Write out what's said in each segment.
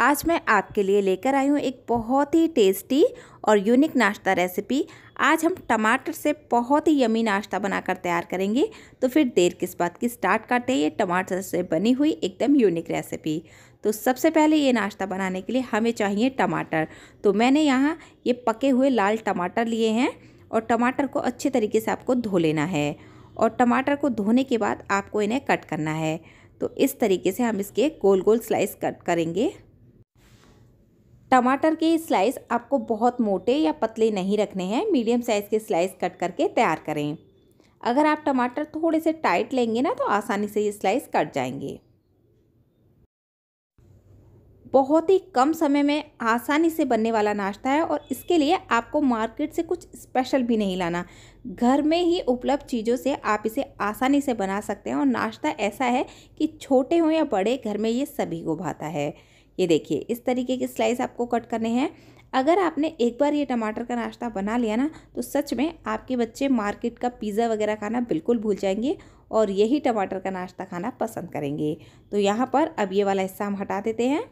आज मैं आपके लिए लेकर आई हूँ एक बहुत ही टेस्टी और यूनिक नाश्ता रेसिपी। आज हम टमाटर से बहुत ही यमी नाश्ता बनाकर तैयार करेंगे। तो फिर देर किस बात की स्टार्ट करते हैं। ये टमाटर से बनी हुई एकदम यूनिक रेसिपी। तो सबसे पहले ये नाश्ता बनाने के लिए हमें चाहिए टमाटर। तो मैंने यहाँ ये पके हुए लाल टमाटर लिए हैं और टमाटर को अच्छे तरीके से आपको धो लेना है और टमाटर को धोने के बाद आपको इन्हें कट करना है। तो इस तरीके से हम इसके गोल गोल स्लाइस कट करेंगे। टमाटर के स्लाइस आपको बहुत मोटे या पतले नहीं रखने हैं। मीडियम साइज़ के स्लाइस कट करके तैयार करें। अगर आप टमाटर थोड़े से टाइट लेंगे ना तो आसानी से ये स्लाइस कट जाएँगे। बहुत ही कम समय में आसानी से बनने वाला नाश्ता है और इसके लिए आपको मार्केट से कुछ स्पेशल भी नहीं लाना। घर में ही उपलब्ध चीज़ों से आप इसे आसानी से बना सकते हैं और नाश्ता ऐसा है कि छोटे हों या बड़े, घर में ये सभी को भाता है। ये देखिए, इस तरीके के स्लाइस आपको कट करने हैं। अगर आपने एक बार ये टमाटर का नाश्ता बना लिया ना तो सच में आपके बच्चे मार्केट का पिज़्ज़ा वगैरह खाना बिल्कुल भूल जाएँगे और यही टमाटर का नाश्ता खाना पसंद करेंगे। तो यहाँ पर अब ये वाला हिस्सा हम हटा देते हैं।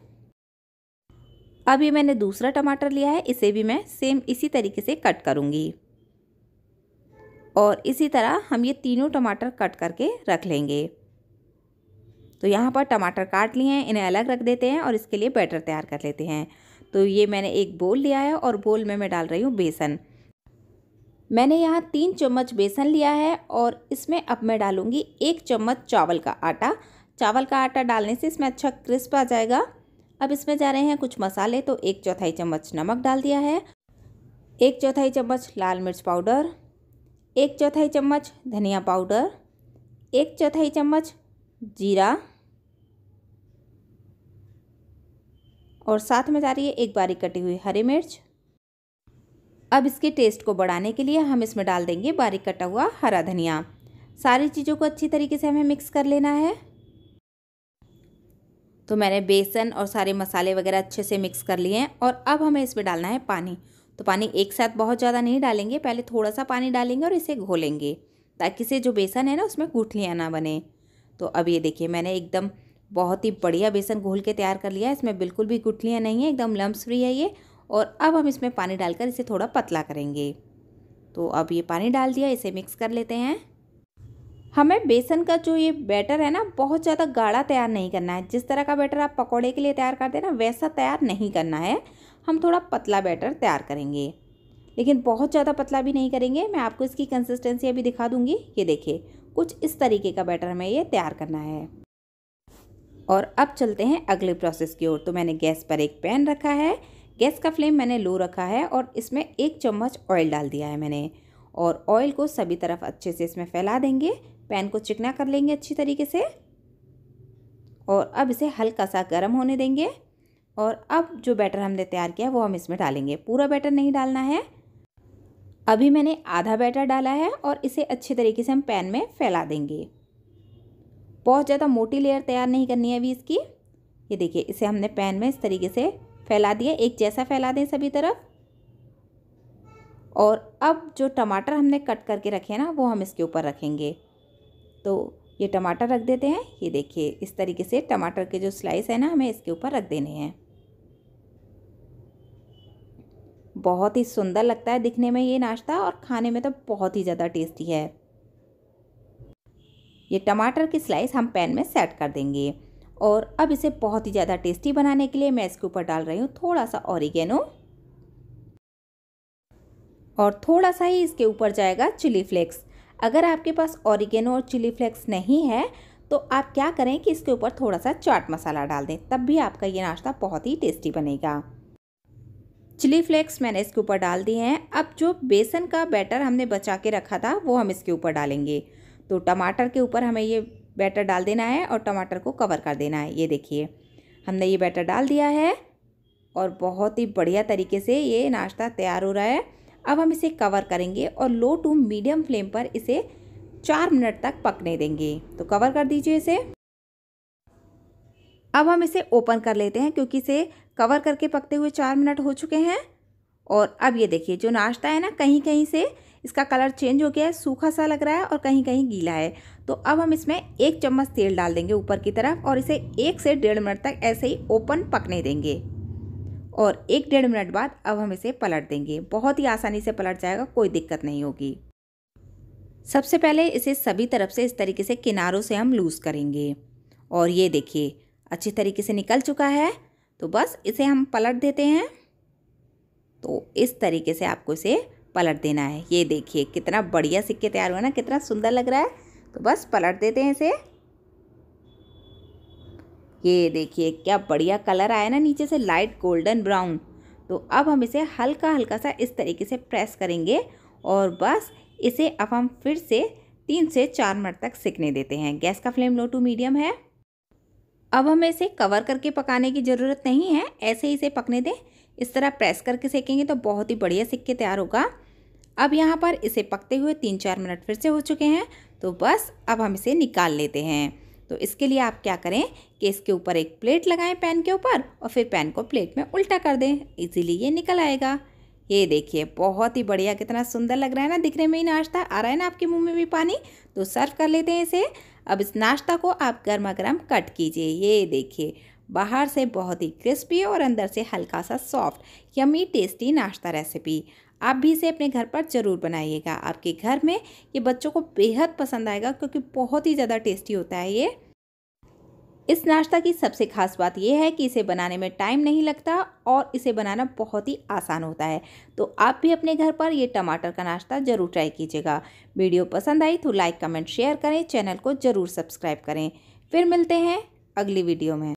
अब ये मैंने दूसरा टमाटर लिया है, इसे भी मैं सेम इसी तरीके से कट करूँगी। और इसी तरह हम ये तीनों टमाटर कट करके रख लेंगे। तो यहाँ पर टमाटर काट लिए हैं, इन्हें अलग रख देते हैं और इसके लिए बैटर तैयार कर लेते हैं। तो ये मैंने एक बोल लिया है और बोल में मैं डाल रही हूँ बेसन। मैंने यहाँ तीन चम्मच बेसन लिया है और इसमें अब मैं डालूँगी एक चम्मच चावल का आटा। चावल का आटा डालने से इसमें अच्छा क्रिस्प आ जाएगा। अब इसमें जा रहे हैं कुछ मसाले तो एक चौथाई चम्मच नमक डाल दिया है। एक चौथाई चम्मच लाल मिर्च पाउडर। एक चौथाई चम्मच धनिया पाउडर। एक चौथाई चम्मच जीरा। और साथ में जा रही है एक बारीक कटी हुई हरी मिर्च। अब इसके टेस्ट को बढ़ाने के लिए हम इसमें डाल देंगे बारीक कटा हुआ हरा धनिया। सारी चीज़ों को अच्छी तरीके से हमें मिक्स कर लेना है। तो मैंने बेसन और सारे मसाले वगैरह अच्छे से मिक्स कर लिए हैं और अब हमें इसमें डालना है पानी। तो पानी एक साथ बहुत ज़्यादा नहीं डालेंगे, पहले थोड़ा सा पानी डालेंगे और इसे घोलेंगे, ताकि से जो बेसन है ना उसमें गुठलियाँ ना बने। तो अब ये देखिए मैंने एकदम बहुत ही बढ़िया बेसन घोल के तैयार कर लिया है। इसमें बिल्कुल भी गुठलियाँ नहीं है, एकदम लम्ब फ्री है ये। और अब हम इसमें पानी डालकर इसे थोड़ा पतला करेंगे। तो अब ये पानी डाल दिया, इसे मिक्स कर लेते हैं। हमें बेसन का जो ये बैटर है ना, बहुत ज़्यादा गाढ़ा तैयार नहीं करना है। जिस तरह का बैटर आप पकौड़े के लिए तैयार करते हैं ना, वैसा तैयार नहीं करना है। हम थोड़ा पतला बैटर तैयार करेंगे। लेकिन बहुत ज़्यादा पतला भी नहीं करेंगे। मैं आपको इसकी कंसिस्टेंसी अभी दिखा दूँगी। ये देखिए, कुछ इस तरीके का बैटर हमें ये तैयार करना है। और अब चलते हैं अगले प्रोसेस की ओर। तो मैंने गैस पर एक पैन रखा है। गैस का फ्लेम मैंने लो रखा है और इसमें एक चम्मच ऑयल डाल दिया है मैंने। और ऑयल को सभी तरफ़ अच्छे से इसमें फैला देंगे। पैन को चिकना कर लेंगे अच्छी तरीके से। और अब इसे हल्का सा गर्म होने देंगे। और अब जो बैटर हमने तैयार किया वो हम इसमें डालेंगे। पूरा बैटर नहीं डालना है। अभी मैंने आधा बैटर डाला है और इसे अच्छे तरीके से हम पैन में फैला देंगे। बहुत ज़्यादा मोटी लेयर तैयार नहीं करनी है अभी इसकी। ये देखिए, इसे हमने पैन में इस तरीके से फैला दिया, एक जैसा फैला दें सभी तरफ़। और अब जो टमाटर हमने कट करके रखे हैं ना, वो हम इसके ऊपर रखेंगे। तो ये टमाटर रख देते हैं। ये देखिए, इस तरीके से टमाटर के जो स्लाइस है ना, हमें इसके ऊपर रख देने हैं। बहुत ही सुंदर लगता है दिखने में ये नाश्ता, और खाने में तो बहुत ही ज़्यादा टेस्टी है। ये टमाटर की स्लाइस हम पैन में सेट कर देंगे। और अब इसे बहुत ही ज़्यादा टेस्टी बनाने के लिए मैं इसके ऊपर डाल रही हूँ थोड़ा सा ऑरिगेनो और थोड़ा सा ही इसके ऊपर जाएगा चिली फ्लेक्स अगर आपके पास ऑरिगेनो और चिली फ्लेक्स नहीं है तो आप क्या करें कि इसके ऊपर थोड़ा सा चाट मसाला डाल दें, तब भी आपका ये नाश्ता बहुत ही टेस्टी बनेगा। चिली फ्लेक्स मैंने इसके ऊपर डाल दिए हैं। अब जो बेसन का बैटर हमने बचा के रखा था, वो हम इसके ऊपर डालेंगे। तो टमाटर के ऊपर हमें ये बैटर डाल देना है और टमाटर को कवर कर देना है, ये देखिए। हमने ये बैटर डाल दिया है और बहुत ही बढ़िया तरीके से ये नाश्ता तैयार हो रहा है। अब हम इसे कवर करेंगे और लो टू मीडियम फ्लेम पर इसे चार मिनट तक पकने देंगे। तो कवर कर दीजिए इसे। अब हम इसे ओपन कर लेते हैं क्योंकि इसे कवर करके पकते हुए चार मिनट हो चुके हैं। और अब ये देखिए, जो नाश्ता है ना कहीं कहीं से इसका कलर चेंज हो गया है, सूखा सा लग रहा है और कहीं कहीं गीला है। तो अब हम इसमें एक चम्मच तेल डाल देंगे ऊपर की तरफ़ और इसे एक से डेढ़ मिनट तक ऐसे ही ओपन पकने देंगे। और एक डेढ़ मिनट बाद अब हम इसे पलट देंगे। बहुत ही आसानी से पलट जाएगा, कोई दिक्कत नहीं होगी। सबसे पहले इसे सभी तरफ़ से इस तरीके से किनारों से हम लूज़ करेंगे। और ये देखिए, अच्छी तरीके से निकल चुका है। तो बस इसे हम पलट देते हैं। तो इस तरीके से आपको इसे पलट देना है। ये देखिए, कितना बढ़िया सिक्के तैयार हुआ ना, कितना सुंदर लग रहा है। तो बस पलट देते हैं इसे। ये देखिए, क्या बढ़िया कलर आया ना, नीचे से लाइट गोल्डन ब्राउन। तो अब हम इसे हल्का हल्का सा इस तरीके से प्रेस करेंगे और बस इसे अब हम फिर से तीन से चार मिनट तक सिकने देते हैं। गैस का फ्लेम लो टू मीडियम है। अब हमें इसे कवर करके पकाने की ज़रूरत नहीं है। ऐसे ही इसे पकने दें। इस तरह प्रेस करके सेकेंगे तो बहुत ही बढ़िया सिक्के तैयार होगा। अब यहाँ पर इसे पकते हुए तीन चार मिनट फिर से हो चुके हैं तो बस अब हम इसे निकाल लेते हैं। तो इसके लिए आप क्या करें कि इसके ऊपर एक प्लेट लगाएँ पैन के ऊपर और फिर पैन को प्लेट में उल्टा कर दें, इजीली ये निकल आएगा। ये देखिए, बहुत ही बढ़िया, कितना सुंदर लग रहा है ना दिखने में ही नाश्ता। आ रहा है ना आपके मुँह में भी पानी? तो सर्व कर लेते हैं इसे। अब इस नाश्ता को आप गर्मा गर्म कट कीजिए। ये देखिए बाहर से बहुत ही क्रिस्पी और अंदर से हल्का सा सॉफ्ट यमी टेस्टी नाश्ता रेसिपी। आप भी इसे अपने घर पर ज़रूर बनाइएगा। आपके घर में ये बच्चों को बेहद पसंद आएगा क्योंकि बहुत ही ज़्यादा टेस्टी होता है ये। इस नाश्ता की सबसे खास बात यह है कि इसे बनाने में टाइम नहीं लगता और इसे बनाना बहुत ही आसान होता है। तो आप भी अपने घर पर ये टमाटर का नाश्ता ज़रूर ट्राई कीजिएगा। वीडियो पसंद आई तो लाइक, कमेंट, शेयर करें। चैनल को ज़रूर सब्सक्राइब करें। फिर मिलते हैं अगली वीडियो में।